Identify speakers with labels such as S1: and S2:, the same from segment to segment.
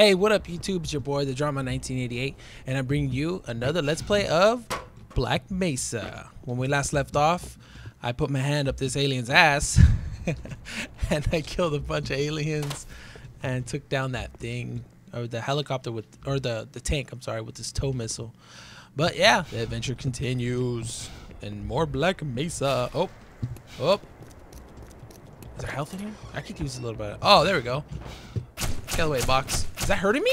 S1: Hey, what up YouTube? It's your boy, The Drama 1988, and I bring you another Let's Play of Black Mesa. When we last left off, I put my hand up this alien's ass, and I killed a bunch of aliens, and took down that thing, or the helicopter with, or the, the tank, I'm sorry, with this tow missile. But yeah, the adventure continues, and more Black Mesa. Oh, oh. Is there health in here? I could use a little bit. Oh, there we go. Get away, box. Is that hurting me?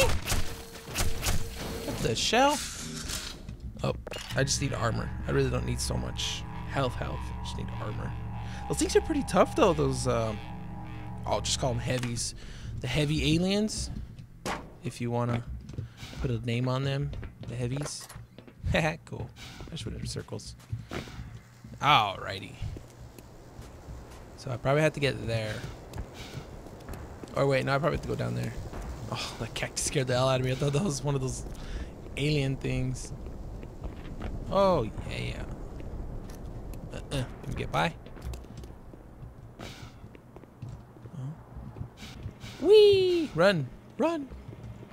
S1: What the shell? Oh, I just need armor. I really don't need so much health, health. I just need armor. Those things are pretty tough, though. Those, um, I'll just call them heavies. The heavy aliens, if you want to put a name on them. The heavies. cool. I just went in circles. Alrighty. So I probably have to get there. Or wait, no, I probably have to go down there. Oh, that cactus scared the hell out of me. I thought that was one of those alien things. Oh, yeah, yeah. Uh-uh. Let me get by. Oh. Whee! Run! Run!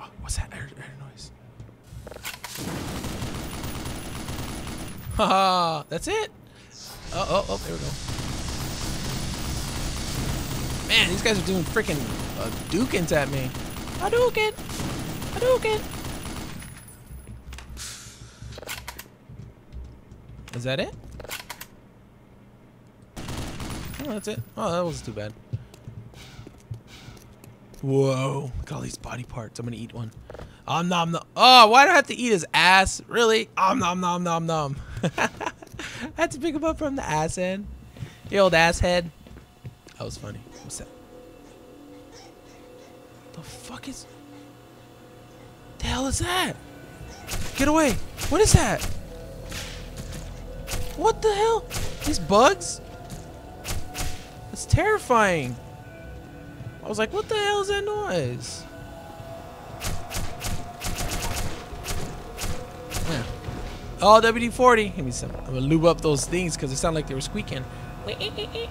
S1: Oh, what's that? I heard, I heard a noise. Haha! That's it! Oh, oh, oh, there we go. Man, these guys are doing freaking uh, Dukins at me. Hadouken! Hadouken! Is that it? Oh, that's it. Oh, that wasn't too bad. Whoa. Look at all these body parts. I'm gonna eat one. Om nom nom. Oh, why do I have to eat his ass? Really? Om nom nom nom nom. I had to pick him up from the ass end. The old ass head. That was funny. What's that? The fuck is... The hell is that? Get away. What is that? What the hell? These bugs? That's terrifying. I was like, what the hell is that noise? Oh, WD-40. Give me some. I'm gonna lube up those things because it sounded like they were squeaking. Eh, eh, eh.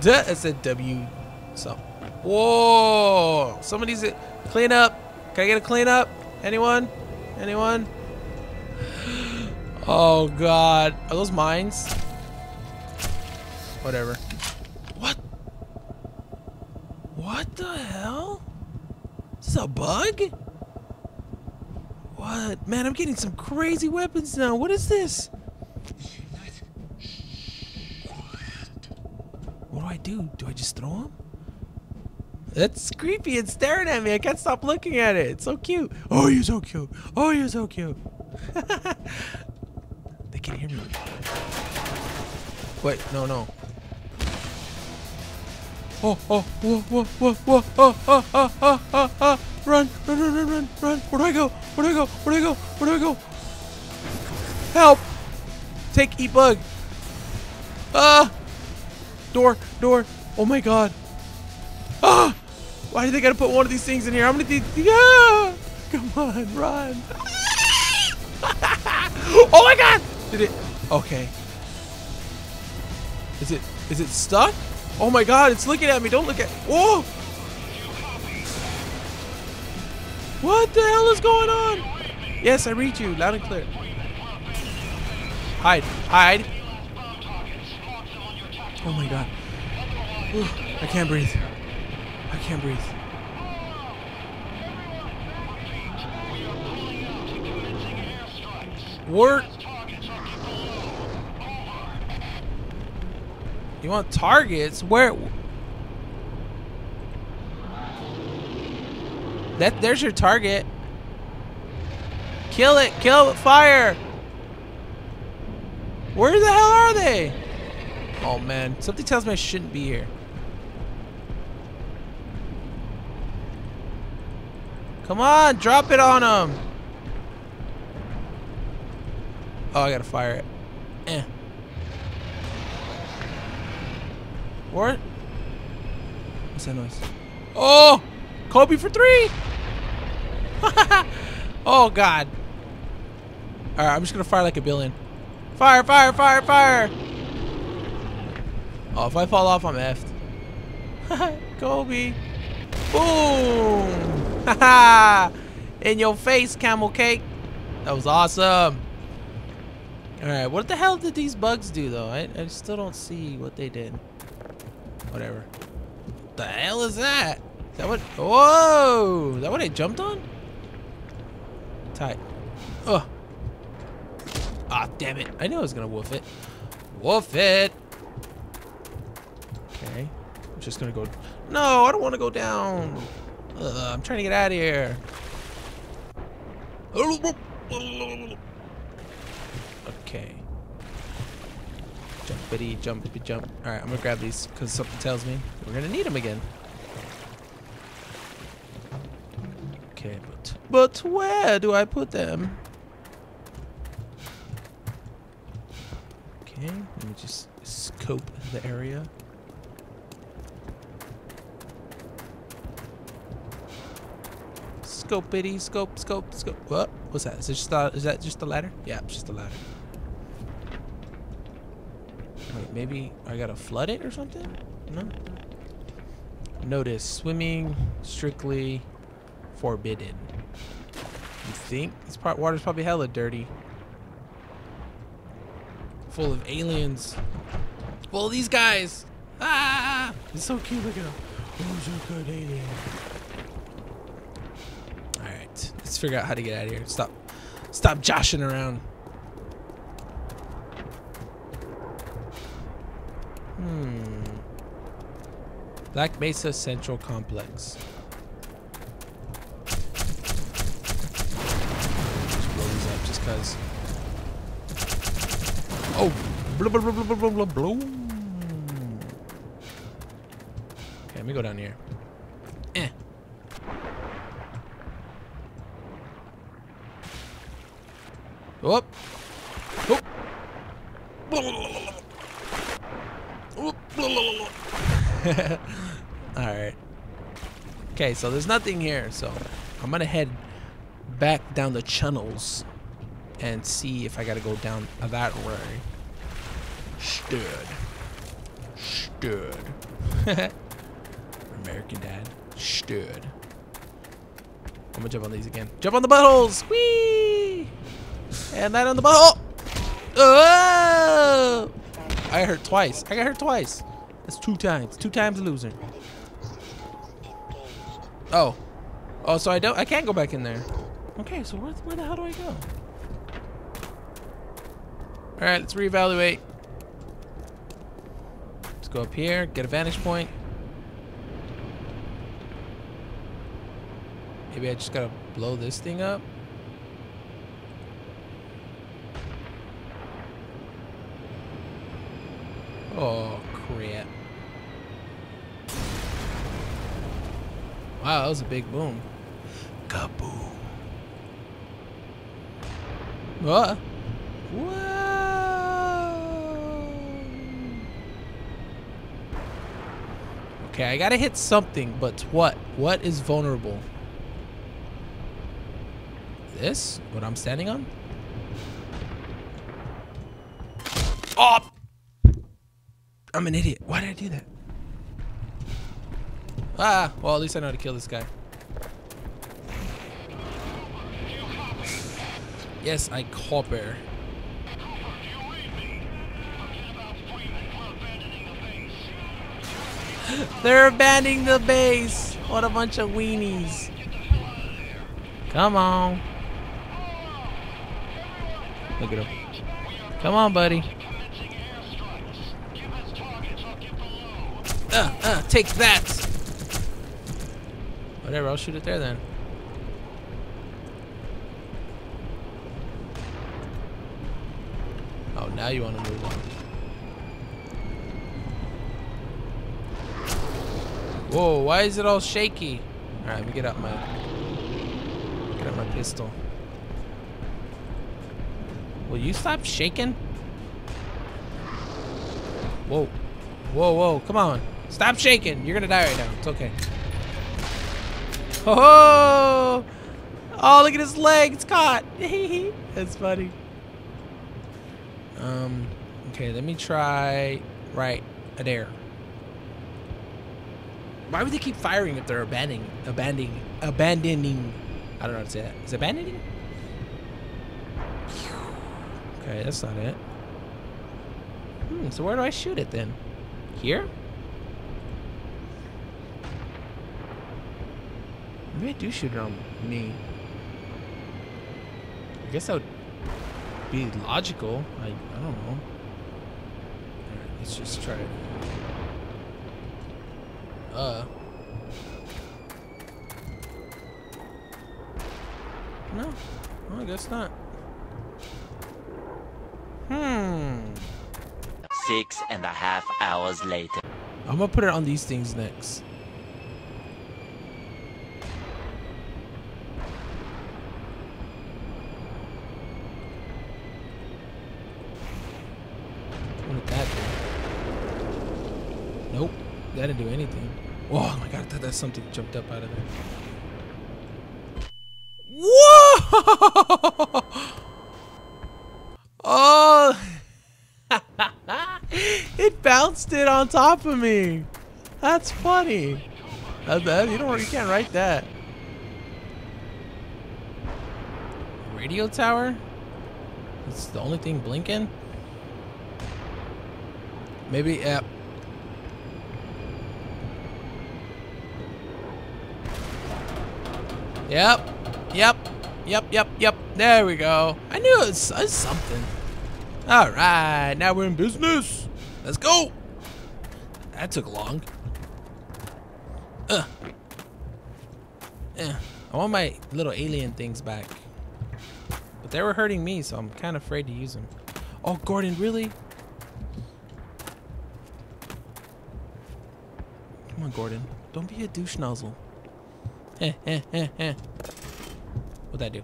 S1: Duh, it said W. So, whoa! Somebody's. Clean up. Can I get a clean up? Anyone? Anyone? Oh God! Are those mines? Whatever. What? What the hell? Is this a bug? What? Man, I'm getting some crazy weapons now. What is this? What do I do? Do I just throw them? That's creepy. It's staring at me. I can't stop looking at it. It's so cute. Oh, you're so cute. Oh, you're so cute. they can't hear me. Wait, no, no. Oh, oh, whoa, whoa, whoa, whoa, oh, oh, oh, oh, oh, oh. Run, run, run, run, run, run. Where do I go? Where do I go? Where do I go? Where do I go? Help! Take, eat bug. Ah! Door, door. Oh my god. Why do they gotta put one of these things in here? How many these? Yeah! Come on, run. oh my god! Did it? Okay. Is it? Is it stuck? Oh my god! It's looking at me. Don't look at. Whoa! What the hell is going on? Yes, I read you loud and clear. Hide, hide. Oh my god. Ooh, I can't breathe. Can't breathe. Word. You want targets? Where? That there's your target. Kill it. Kill it with fire. Where the hell are they? Oh man, something tells me I shouldn't be here. Come on, drop it on them. Oh, I gotta fire it. Eh. What? What's that noise? Oh! Kobe for three! oh, God. Alright, I'm just gonna fire like a billion. Fire, fire, fire, fire! Oh, if I fall off, I'm effed. Kobe! Boom! In your face, camel cake. That was awesome. All right, what the hell did these bugs do though? I, I still don't see what they did. Whatever. What the hell is that? Is that what? Whoa! Is that what I jumped on? Tight. Ugh. Ah, damn it. I knew I was gonna woof it. Woof it! Okay. I'm just gonna go... No, I don't want to go down. Ugh, I'm trying to get out of here. Okay. Jumpity, jumpity, jump. Alright, I'm gonna grab these because something tells me we're gonna need them again. Okay, but but where do I put them? Okay, let me just scope the area. Scope itty, scope, scope, scope. What? What's that? Is, it just a, is that just the ladder? Yeah, it's just the ladder. Wait, maybe I gotta flood it or something? No? Notice, swimming strictly forbidden. You think? This part water's probably hella dirty. Full of aliens. Full of these guys. Ah! It's so cute. Look at them. Who's a good alien? Figure out how to get out of here. Stop. Stop joshing around. Hmm. Black Mesa Central Complex. Just blow these up just cause. Oh! Blah, blah, blah, blah, blah, blah, blah. Okay, let me go down here. Eh. Whoop. Whoop. Alright. Okay, so there's nothing here, so I'm gonna head back down the channels and see if I gotta go down that way. Stood. Stood. American dad. Stood. I'm gonna jump on these again. Jump on the buttholes! Whee! And that on the butthole! Oh! I hurt twice. I got hurt twice. That's two times. Two times loser. Oh. Oh, so I don't I can't go back in there. Okay, so where, where the hell do I go? Alright, let's reevaluate. Let's go up here, get a vantage point. Maybe I just gotta blow this thing up. Oh, crap. Wow, that was a big boom. Kaboom. What? Whoa. Okay, I gotta hit something, but what? What is vulnerable? This? What I'm standing on? Oh! I'm an idiot. Why did I do that? Ah, well, at least I know how to kill this guy. Yes, I copper. They're abandoning the base. What a bunch of weenies. Come on. Look at him. Come on, buddy. Uh, uh, take that. Whatever, I'll shoot it there then. Oh, now you want to move on. Whoa, why is it all shaky? Alright, let me get out my get out my pistol. Will you stop shaking? Whoa. Whoa, whoa, come on. Stop shaking. You're gonna die right now. It's okay. Oh, oh look at his leg. It's caught. That's funny. Um, okay, let me try right there. Why would they keep firing if they're abandoning, abandoning, abandoning, I don't know how to say that. Is it banding? Okay, that's not it. Hmm, so where do I shoot it then? Here? Maybe I do shoot on me. I guess that would be logical. I, I don't know. Alright, let's just try it. Uh. No, I guess not. Hmm.
S2: Six and a half hours later.
S1: I'm gonna put it on these things next. What did that do? Nope, that didn't do anything. Oh my god, I thought that something jumped up out of there. Whoa! Oh! it bounced it on top of me. That's funny. That, you don't. You can't write that. Radio tower. It's the only thing blinking. Maybe. Yeah. Yep. Yep. Yep. Yep. Yep. There we go. I knew it was, it was something. All right, now we're in business. Let's go. That took long. Uh. Eh. I want my little alien things back. But they were hurting me, so I'm kind of afraid to use them. Oh, Gordon, really? Come on, Gordon. Don't be a douche nozzle. Eh, eh, eh, eh. What'd that do?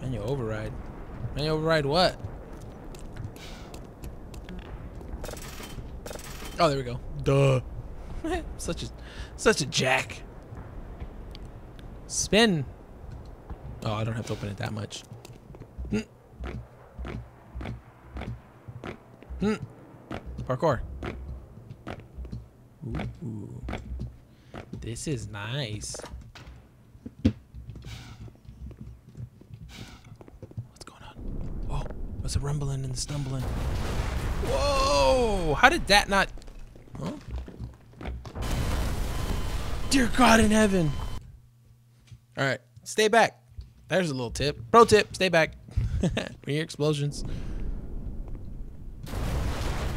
S1: Manual override. Manual override what? Oh, there we go. Duh. such a such a jack. Spin. Oh, I don't have to open it that much. Hmm. Hmm. Parkour. Ooh. This is nice. What's going on? Oh, what's the rumbling and stumbling? Whoa! How did that not? Huh? Dear God in heaven! All right, stay back. There's a little tip. Pro tip: stay back. we hear explosions.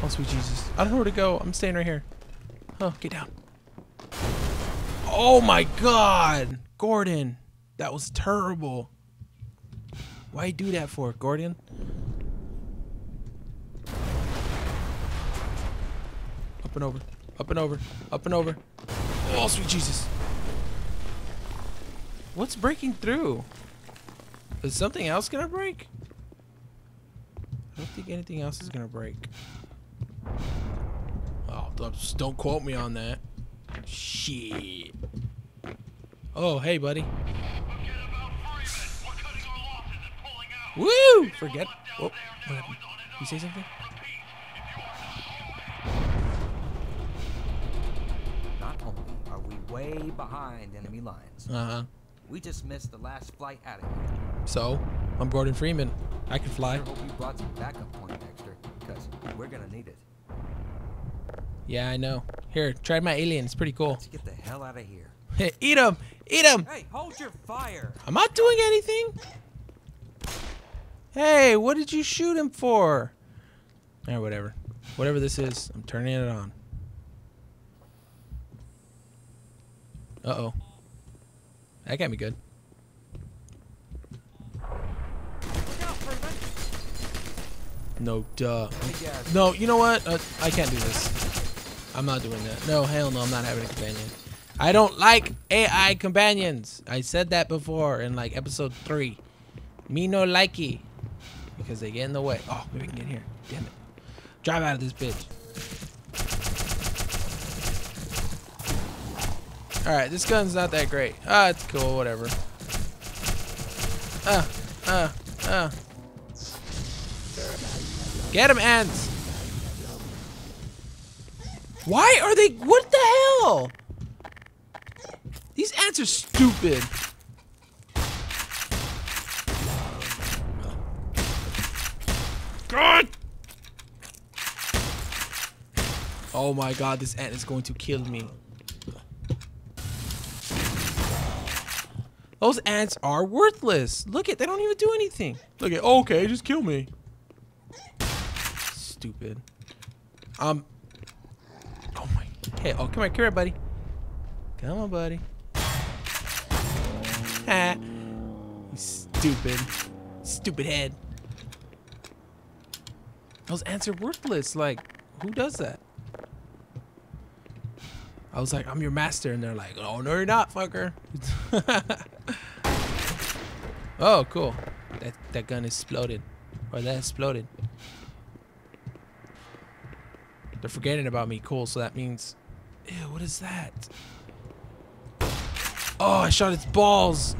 S1: Oh sweet Jesus! I don't know where to go. I'm staying right here. Oh, get down. Oh my God, Gordon, that was terrible. Why do that for, Gordon? Up and over, up and over, up and over. Oh, sweet Jesus. What's breaking through? Is something else gonna break? I don't think anything else is gonna break. Oh, don't quote me on that. Shit. Oh, hey, buddy. Woo! Forget. Oh, what happened? You say something?
S3: Not only are we way behind enemy lines,
S1: Uh huh.
S3: we just missed the last flight out of here.
S1: So, I'm Gordon Freeman. I can fly.
S3: Sure hope you brought some backup point extra, because we're gonna need it.
S1: Yeah, I know. Here, try my alien. It's pretty cool.
S3: Let's get the hell out of here.
S1: Eat him! Eat him!
S3: Hey, hold your fire!
S1: I'm not doing anything. Hey, what did you shoot him for? Or whatever. Whatever this is, I'm turning it on. Uh-oh. That can't be good.
S3: Look out, Freeman!
S1: No, duh. No, you know what? Uh, I can't do this. I'm not doing that. No, hell no, I'm not having a companion. I don't like AI companions. I said that before in like episode three. Me no likey. Because they get in the way. Oh, maybe we can get here. Damn it. Drive out of this bitch. Alright, this gun's not that great. Ah, it's cool, whatever. Uh, uh, uh. Get him, ants! Why are they? What the hell? These ants are stupid. God! Oh my god, this ant is going to kill me. Those ants are worthless. Look at, they don't even do anything. Look at, okay, just kill me. Stupid. Um. Hey, oh, come here, come here, buddy. Come on, buddy. Ha. Stupid. Stupid head. Those ants are worthless. Like, who does that? I was like, I'm your master. And they're like, oh, no, you're not, fucker. oh, cool. That, that gun exploded. Or that exploded. They're forgetting about me. Cool. So that means... Ew, what is that? Oh, I shot its balls.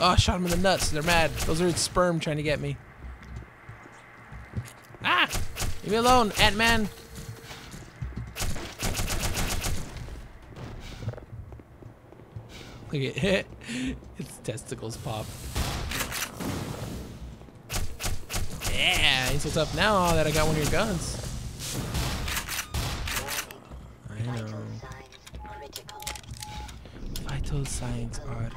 S1: Oh, I shot him in the nuts. They're mad. Those are its sperm trying to get me. Ah! Leave me alone, Ant-Man. Look at it. its testicles pop. So tough now that I got one of your guns. I know. Vital signs are.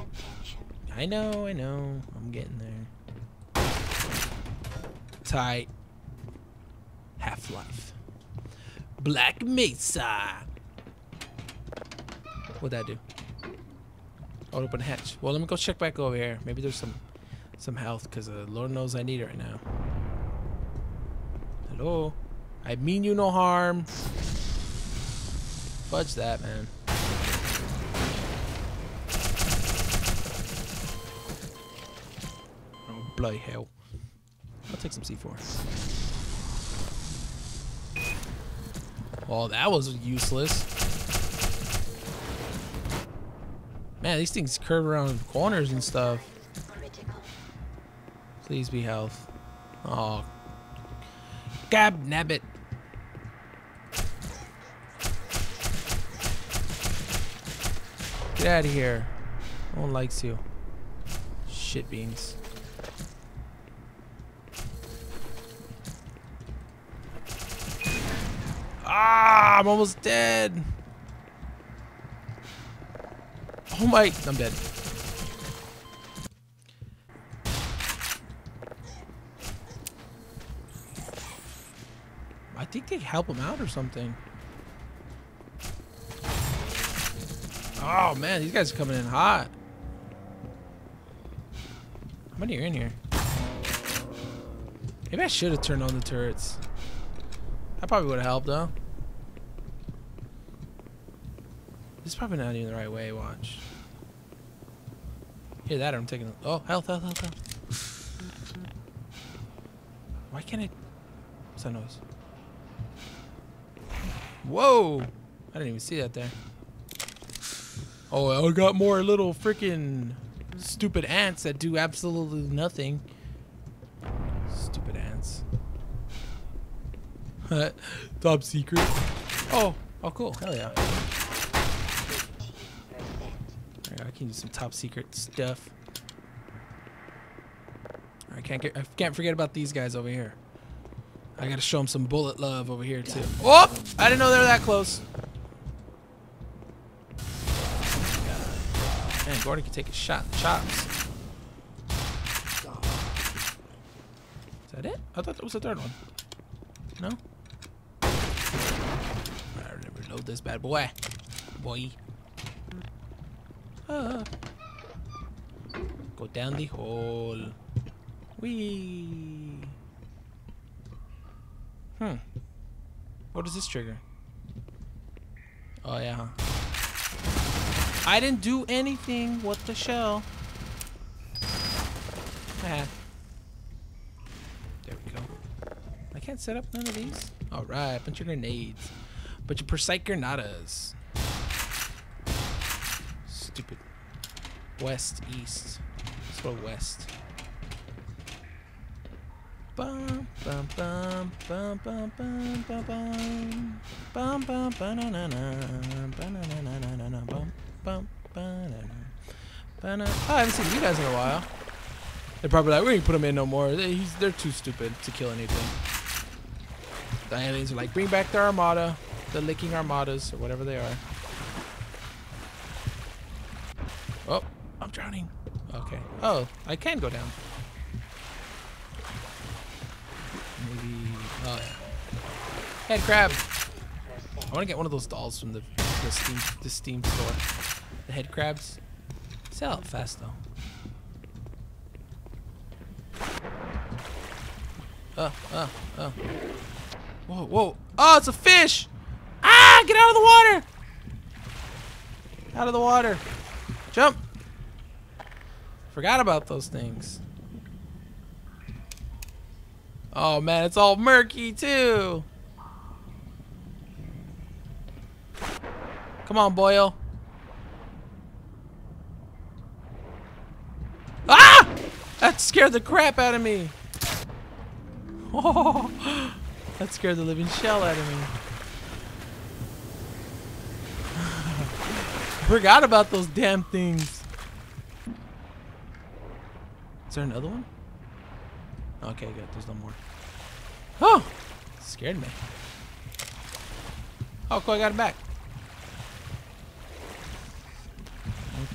S1: I know, I know. I'm getting there. Tight. Half Life. Black Mesa. What'd that do? Oh, open hatch. Well, let me go check back over here. Maybe there's some some health, because uh, Lord knows I need it right now. Hello? I mean you no harm. Fudge that, man. Oh, bloody hell. I'll take some C4. Well, that was useless. Man, these things curve around corners and stuff. Please be health. Oh. Gab nabbit. Get out of here. No one likes you. Shit beans. Ah, I'm almost dead. Oh my, I'm dead. They help him out or something. Oh man, these guys are coming in hot. How many are in here? Maybe I should have turned on the turrets. That probably would have helped though. This is probably not even the right way, watch. Hear that, I'm taking Oh, health, health, health, health. Why can't I What's that noise? Whoa! I didn't even see that there. Oh, I got more little freaking stupid ants that do absolutely nothing. Stupid ants. Top secret. Oh, oh cool. Hell yeah. I can do some top secret stuff. I can't get. I can't forget about these guys over here. I gotta show him some bullet love over here too. Oh! I didn't know they were that close. Man, Gordon can take a shot in the chops. Is that it? I thought that was the third one. No? I never load this bad boy. Boy. Ah. Go down the hole. Wee. Hmm. What does this trigger? Oh yeah. Huh? I didn't do anything. What the shell? Ah. There we go. I can't set up none of these. All right, bunch of grenades, bunch of Persite granadas. Stupid. West, east. Let's go west. Oh, I haven't seen you guys in a while. They're probably like, we ain't put them in no more. They, he's, they're too stupid to kill anything. The aliens are like, bring back the armada, the licking armadas, or whatever they are. Oh, I'm drowning. Okay. Oh, I can go down. Head crab. I want to get one of those dolls from the, the Steam the Steam store. The head crabs. Sell it fast though. Oh, oh, oh. Whoa, whoa. Oh, it's a fish! Ah, get out of the water! Out of the water. Jump! Forgot about those things. Oh man, it's all murky too. Come on, Boyle. Ah! That scared the crap out of me. Oh, that scared the living shell out of me. Forgot about those damn things. Is there another one? Okay, good. There's no more. Oh! Scared me. Oh, cool. I got it back.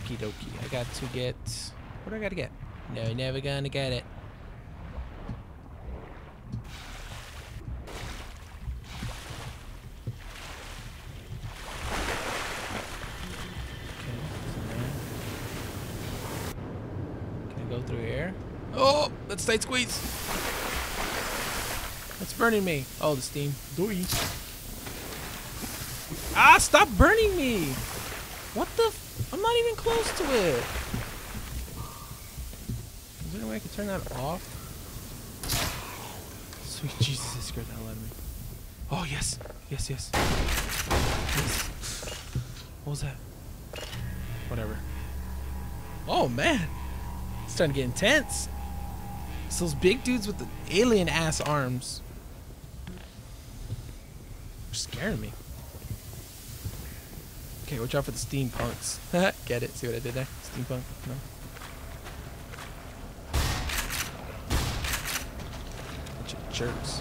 S1: Okie dokie. I got to get. What do I got to get? No, never gonna get it. Okay, so Can I go through here? Oh, that's tight squeeze. What's burning me? Oh, the steam. Doi. Ah, stop burning me! What the? I'm not even close to it. Is there any way I can turn that off? Sweet Jesus, that scared the hell out of me. Oh, yes. Yes, yes. Yes. What was that? Whatever. Oh, man. It's starting to get intense. It's those big dudes with the alien ass arms. They're scaring me. Okay, watch out for the steampunks. Get it? See what I did there? Steampunk? No. Bunch of jerks.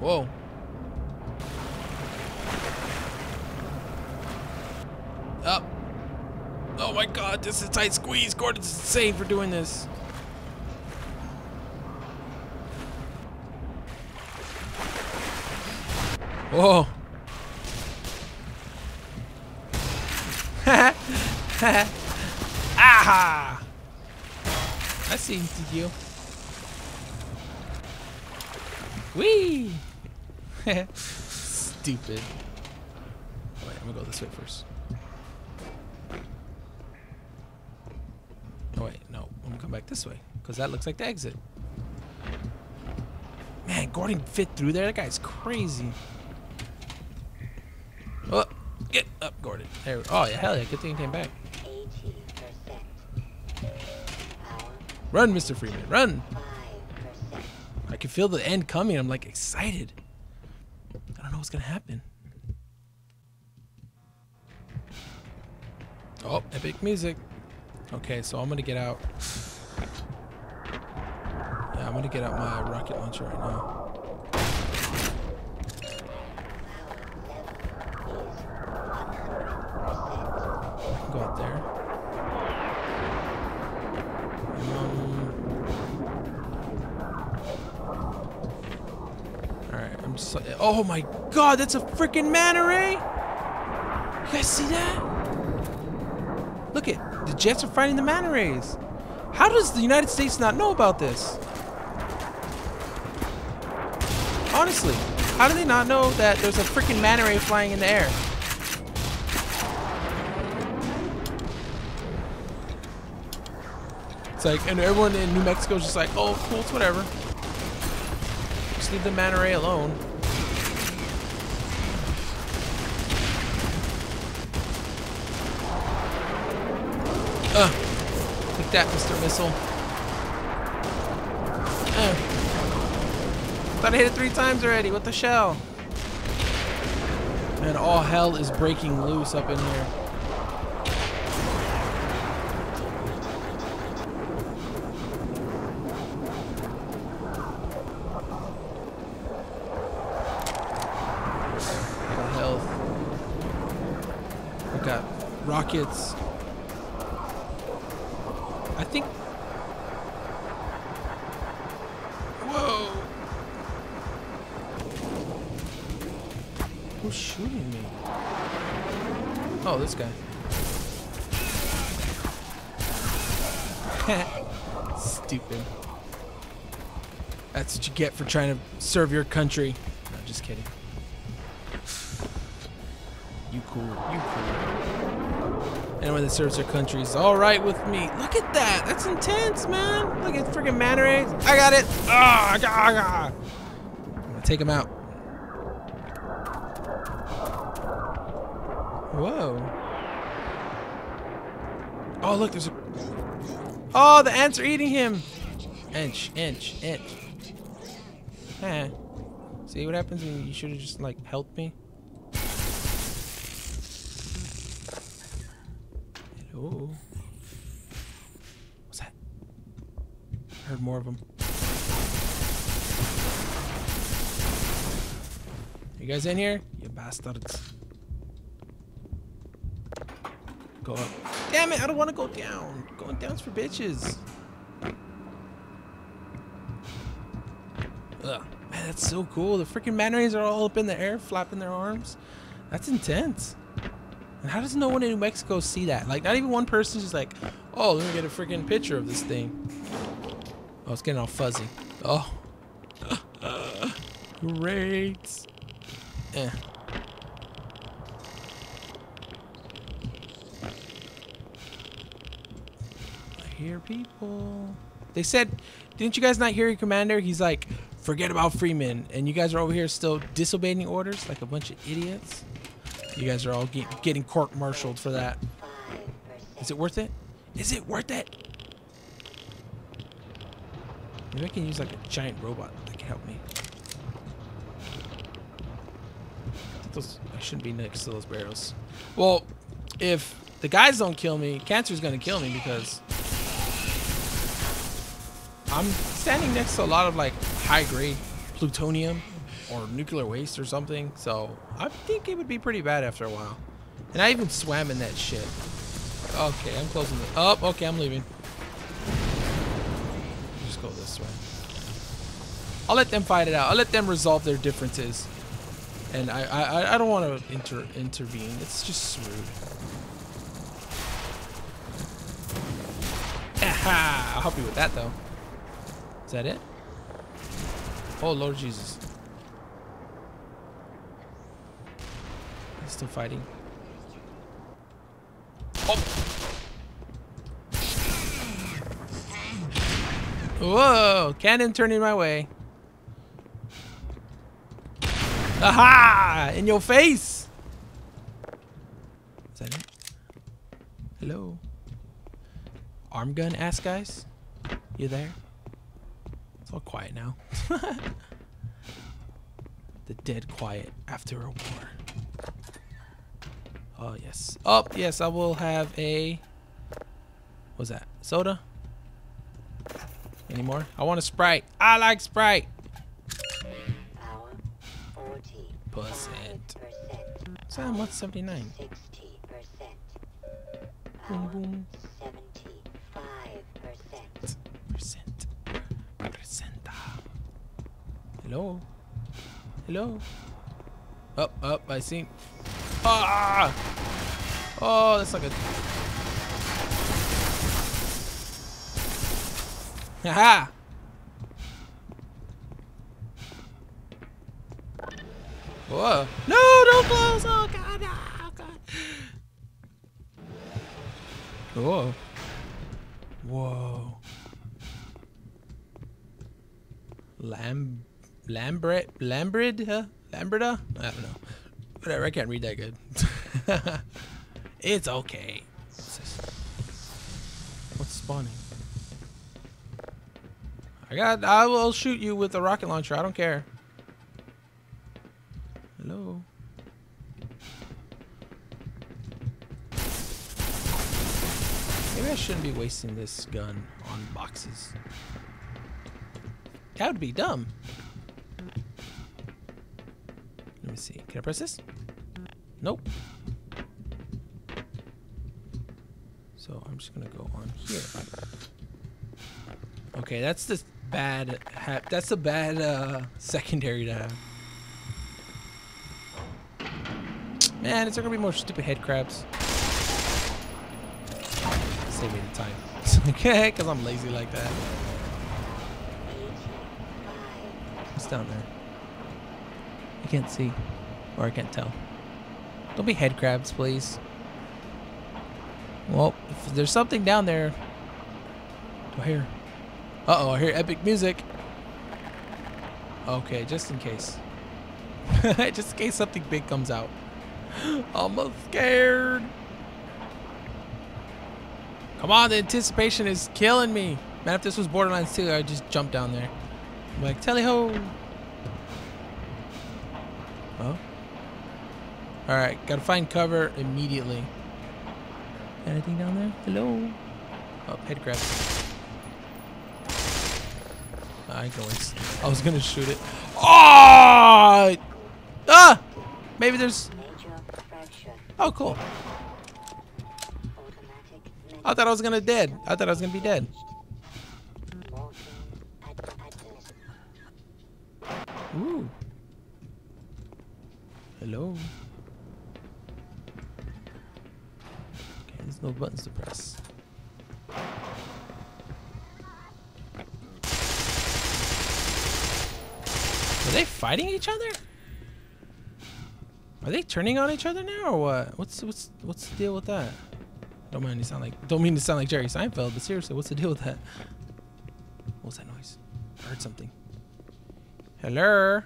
S1: Whoa. Up. Oh my god, this is a tight squeeze. Gordon's insane for doing this. Whoa. Oh. Aha! I see you. Wee! Stupid. Wait, I'm gonna go this way first. Oh wait, no. I'm gonna come back this way. Because that looks like the exit. Man, Gordon fit through there. That guy's crazy. Oh, get up, Gordon. There. Oh, yeah, hell yeah. Good thing he came back. Run, Mr. Freeman. Run. I can feel the end coming. I'm like excited. I don't know what's to happen. Oh, epic music. Okay, so I'm to get out. Yeah, I'm to get out my rocket launcher right now. Oh my god, that's a freaking manta ray! Eh? You guys see that? Look it, the jets are fighting the manta rays. How does the United States not know about this? Honestly, how do they not know that there's a freaking manta ray flying in the air? It's like, and everyone in New Mexico is just like, oh, cool, it's whatever. Just leave the manta ray alone. Uh, Take that, Mr. Missile. Uh. Thought I hit it three times already. What the shell? Man, all hell is breaking loose up in here. Rockets. Get for trying to serve your country. No, just kidding. You cool. You cool. Anyone that serves their country is all right with me. Look at that. That's intense, man. Look at freaking manta rays. I got it. Ah, got. I'm gonna take him out. Whoa. Oh, look, there's a. Oh, the ants are eating him. Inch, inch, inch. Eh. See what happens when you should have just like helped me? Hello. What's that? Heard more of them. You guys in here? You bastards. Go up. Damn it, I don't want to go down. Going down's for bitches. Ugh. Man, that's so cool. The freaking manta are all up in the air, flapping their arms. That's intense. And how does no one in New Mexico see that? Like, not even one person's just like, oh, let me get a freaking picture of this thing. Oh, it's getting all fuzzy. Oh. Great. Eh. I hear people. They said, didn't you guys not hear your commander? He's like, forget about Freeman. And you guys are over here still disobeying orders like a bunch of idiots. You guys are all get, getting court-martialed for that. Is it worth it? Is it worth it? Maybe I can use like a giant robot that can help me. I, those, I shouldn't be next to those barrels. Well, if the guys don't kill me, cancer's gonna kill me because I'm standing next to a lot of like high-grade plutonium or nuclear waste or something. So I think it would be pretty bad after a while. And I even swam in that shit. Okay, I'm closing it. Oh, okay, I'm leaving. Just go this way. I'll let them fight it out. I'll let them resolve their differences. And I I, I don't want to inter intervene. It's just rude. Aha! I'll help you with that though. Is that it? Oh Lord Jesus. He's still fighting. Oh! Whoa! Cannon turning my way. Aha! In your face! Is that it? Hello? Arm gun ass guys? You there? It's all quiet now. the dead quiet after a war. Oh, yes. Oh, yes, I will have a... What's that? Soda? Any more? I want a Sprite. I like Sprite. Percent. 179.
S4: 60 percent.
S1: Boom, boom. Hello? Hello? Up, up, I see. Ah! Oh, that's like a... Haha! Whoa. No, don't close! Oh, God! Oh, God! Whoa. Whoa. Lam... Lambret... Lambrid? Huh? Lambrida? I don't know. Whatever, I can't read that good. it's okay. What's? What's spawning. I got. I will shoot you with a rocket launcher. I don't care. Hello. Maybe I shouldn't be wasting this gun on boxes. That would be dumb. See. Can I press this? Nope. So I'm just gonna go on here. Okay, that's the bad. Ha- that's the bad uh, secondary to have. Man, it's gonna be more stupid head crabs? Save me the time. okay, because I'm lazy like that. What's down there? I can't see, or I can't tell. Don't be head crabs, please. Well, if there's something down there. Do I hear? Uh oh, I hear epic music. Okay, just in case. just in case something big comes out. I'm scared. Come on, the anticipation is killing me. Man, if this was Borderlands 2, I'd just jump down there. I'm like, tally ho. Oh. Alright, gotta find cover immediately. Anything down there? Hello? Oh, head. I going. I was gonna shoot it. Oh! Ah! Maybe there's. Oh, cool. I thought I was gonna dead. I thought I was gonna be dead. Hello. Okay, there's no buttons to press. Are they fighting each other? Are they turning on each other now, or what? What's what's what's the deal with that? Don't mind to sound like don't mean to sound like Jerry Seinfeld, but seriously, what's the deal with that? What was that noise? I heard something. Hello.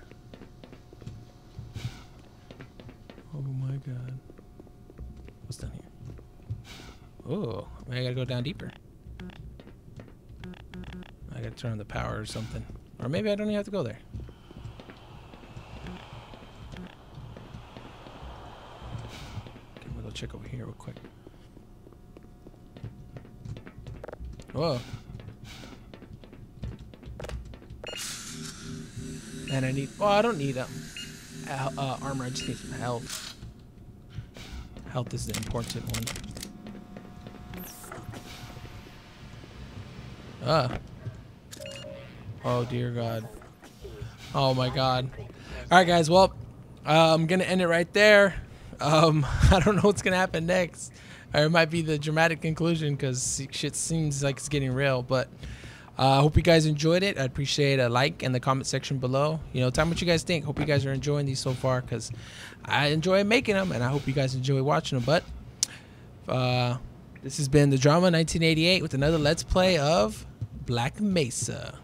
S1: Oh my god. What's down here? Oh, I gotta go down deeper. I gotta turn on the power or something. Or maybe I don't even have to go there. Okay, gonna go check over here real quick. Whoa. And I need. Oh, I don't need um, uh, armor. I just need some health. Health is the important one. Ah. Oh dear God. Oh my God. All right, guys. Well, uh, I'm gonna end it right there. Um, I don't know what's gonna happen next. Or it might be the dramatic conclusion because shit seems like it's getting real. But uh, I hope you guys enjoyed it. I'd appreciate a like in the comment section below. You know, tell me what you guys think. Hope you guys are enjoying these so far because I enjoy making them and I hope you guys enjoy watching them. But uh, this has been the drama 1988 with another let's play of Black Mesa.